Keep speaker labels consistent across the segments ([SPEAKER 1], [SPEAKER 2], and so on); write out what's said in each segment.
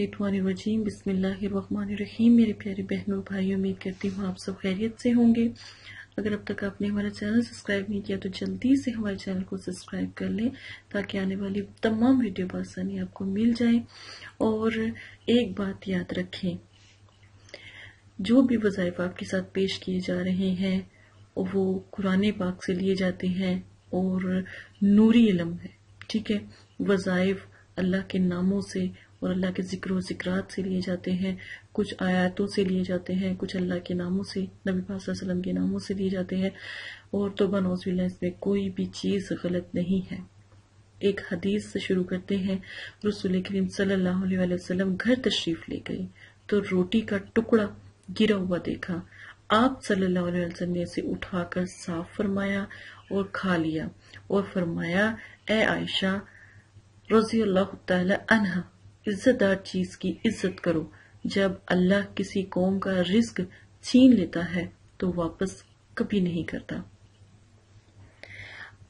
[SPEAKER 1] الشیطان الرجیم، بسم اللہ الرحمن الرحیم۔ میرے پیارے بہنوں بھائی امید کرتی ہوں آپ سب خیریت سے ہوں گے۔ اگر اب تک آپ نے ہمارا چینل سبسکرائب نہیں کیا تو جلدی سے ہمارے چینل کو سبسکرائب کر لیں تاکہ آنے والی تمام ویڈیو بآسانی آپ کو مل جائیں اور ایک بات یاد رکھیں، جو بھی وظائف آپ کے ساتھ پیش کیے جا رہے ہیں، وہ قرآن پاک سے لیے جاتے ہیں اور نوری علم ہے۔ ٹھیک ہے؟ وظائف اللہ کے ناموں سے اور اللہ کے ذکر و ذکرات سے لیے جاتے ہیں، کچھ آیاتوں سے لیے جاتے ہیں، کچھ اللہ کے ناموں سے، نبی پاک صلی اللہ علیہ وسلم کے ناموں سے لیے جاتے ہیں۔ اور تو بنوز اللہ اس میں کوئی بھی چیز غلط نہیں ہے۔ ایک حدیث سے شروع کرتے ہیں، رسول کریم صلی اللہ علیہ وسلم گھر تشریف لے گئی تو روٹی کا ٹکڑا گرا ہوا دیکھا۔ آپ صلی اللہ علیہ وسلم نے اسے اٹھا کر صاف فرمایا اور کھا لیا اور فرمایا، اے عائشہ رضی اللہ تعالی عنہ عزت دار چیز کی عزت کرو۔ جب اللہ کسی قوم کا رزق چھین لیتا ہے تو واپس کبھی نہیں کرتا۔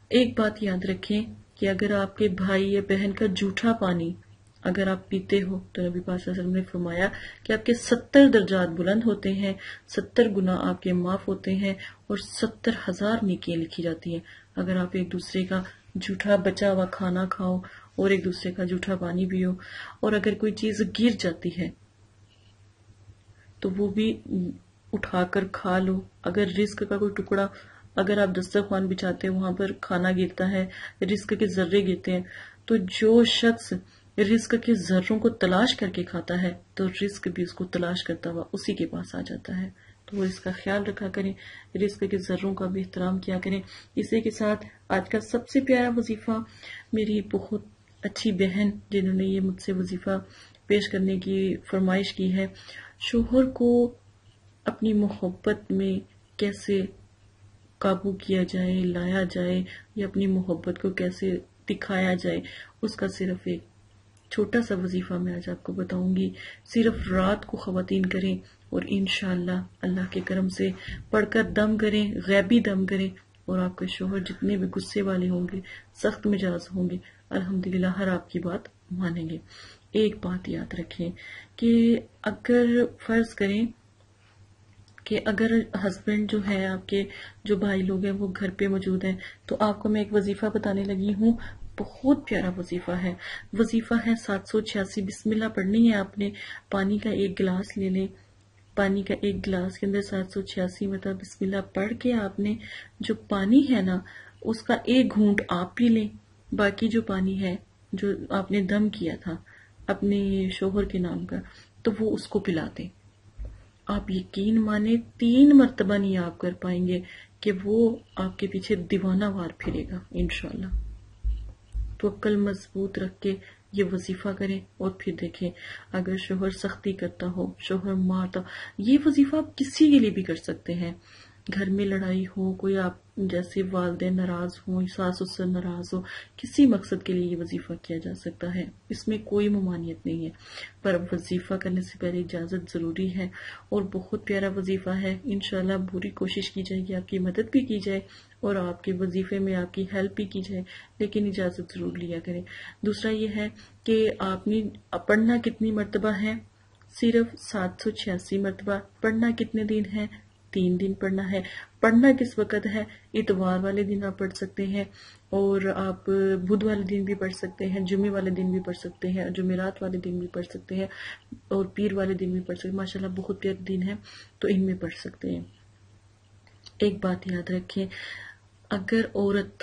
[SPEAKER 1] ایک بات یاد رکھیں کہ اگر آپ کے بھائی یا بہن کا جھوٹا پانی اگر آپ پیتے ہو تو نبی پاک صلی اللہ علیہ وسلم نے فرمایا کہ آپ کے ستر درجات بلند ہوتے ہیں، ستر گنا آپ کے معاف ہوتے ہیں اور ستر ہزار نیکیاں لکھی جاتی ہیں۔ اگر آپ ایک دوسرے کا جھوٹا بچا ہوا کھانا کھاؤ اور ایک دوسرے کا جھوٹا پانی پیو اور اگر کوئی چیز گر جاتی ہے تو وہ بھی اٹھا کر کھا لو۔ اگر رزق کا کوئی ٹکڑا اگر آپ دسترخوان بچاتے ہیں، وہاں پر کھانا گرتا ہے، رزق کے ذرے گرتے ہیں، تو جو شخص رزق کے ذروں کو تلاش کر کے کھاتا ہے، تو رزق بھی اس کو تلاش کرتا ہوا اسی کے پاس آ جاتا ہے۔ تو وہ اس کا خیال رکھا کریں رزق کے ذروں کا بھی احترام کیا کریں۔ اسی کے ساتھ آج کا سب سے پیارا وظیفہ میری بہت اچھی بہن جنہوں نے یہ مجھ سے وظیفہ پیش کرنے کی فرمائش کی ہے، شوہر کو اپنی محبت میں کیسے قابو کیا جائے، لایا جائے یا اپنی محبت کو کیسے دکھایا جائے، اس کا صرف ایک چھوٹا سا وظیفہ میں آج آپ کو بتاؤں گی۔ صرف رات کو خواتین کریں اور انشاءاللہ اللہ کے کرم سے پڑھ کر دم کریں، غیبی دم کریں اور آپ کے شوہر جتنے بھی غصے والے ہوں گے، سخت مجاز ہوں گے۔ الحمدللہ ہر آپ کی بات مانیں گے۔ ایک بات یاد رکھیں کہ اگر فرض کریں کہ اگر ہسبینڈ جو ہے آپ کے جو بھائی لوگ ہیں وہ گھر پہ موجود ہیں، تو آپ کو میں ایک وظیفہ بتانے لگی ہوں۔ بہت پیارا وظیفہ ہے۔ وظیفہ ہے سات سو چھیاسی، بسم اللہ پڑھنی ہے آپ نے، پانی کا ایک گلاس لے لیں۔ پانی کا ایک گلاس کے اندر سات سو چھیاسی مطلب بسم اللہ پڑھ کے آپ نے جو پانی ہے نا، اس کا ایک گھونٹ آپ پی لیں۔ باقی جو پانی ہے، جو آپ نے دم کیا تھا اپنے شوہر کے نام کا، تو وہ اس کو پلا دیں۔ آپ یقین مانے تین مرتبہ نہیں آپ کر پائیں گے کہ وہ آپ کے پیچھے دیوانہ وار پھرے گا، انشاءاللہ۔ تو عقل مضبوط رکھ کے یہ وظیفہ کریں اور پھر دیکھیں اگر شوہر سختی کرتا ہو، شوہر مارتا، یہ وظیفہ آپ کسی کے لیے بھی کر سکتے ہیں۔ گھر میں لڑائی ہو، کوئی آپ جیسے والدین ناراض ہوں، ساس سسر ناراض ہو، کسی مقصد کے لیے یہ وظیفہ کیا جا سکتا ہے؟ اس میں کوئی ممانعت نہیں ہے۔ پر وظیفہ کرنے سے پہلے اجازت ضروری ہے اور بہت پیارا وظیفہ ہے۔ انشاءاللہ بری کوشش کی جائے گی، آپ کی مدد بھی کی جائے۔ اور آپ کے وظیفے میں آپ کی ہیلپ بھی کی جائے، لیکن اجازت ضرور لیا کریں۔ دوسرا یہ ہے کہ آپ نے پڑھنا کتنی مرتبہ ہے؟ صرف سات سو چھیاسی مرتبہ۔ پڑھنا کتنے دن ہے؟ تین دن پڑھنا ہے۔ پڑھنا کس وقت ہے؟ اتوار والے دن آپ پڑھ سکتے ہیں، اور آپ بدھ والے دن بھی پڑھ سکتے ہیں، جمعے والے دن بھی پڑھ سکتے ہیں، جمعرات والے دن بھی پڑھ سکتے ہیں، اور پیر والے دن بھی پڑھ سکتے ہیں۔ ماشاء اللہ بہت پیارے دن ہے، تو ان میں پڑھ سکتے ہیں۔ ایک بات یاد رکھیں اگر عورت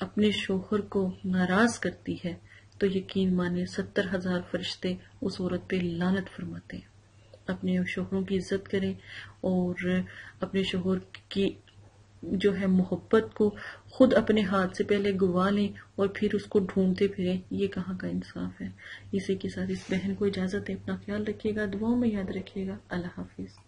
[SPEAKER 1] اپنے شوہر کو ناراض کرتی ہے، تو یقین مانے ستر ہزار فرشتے اس عورت پہ لانت فرماتے ہیں۔ اپنے شوہروں کی عزت کریں اور اپنے شوہر کی جو ہے محبت کو خود اپنے ہاتھ سے پہلے گوا لیں اور پھر اس کو ڈھونڈتے پھریں۔ یہ کہاں کا انصاف ہے؟ اسی کے ساتھ اس بہن کو اجازت ہے، اپنا خیال رکھیے گا، دعاؤں میں یاد رکھیے گا۔ اللہ حافظ۔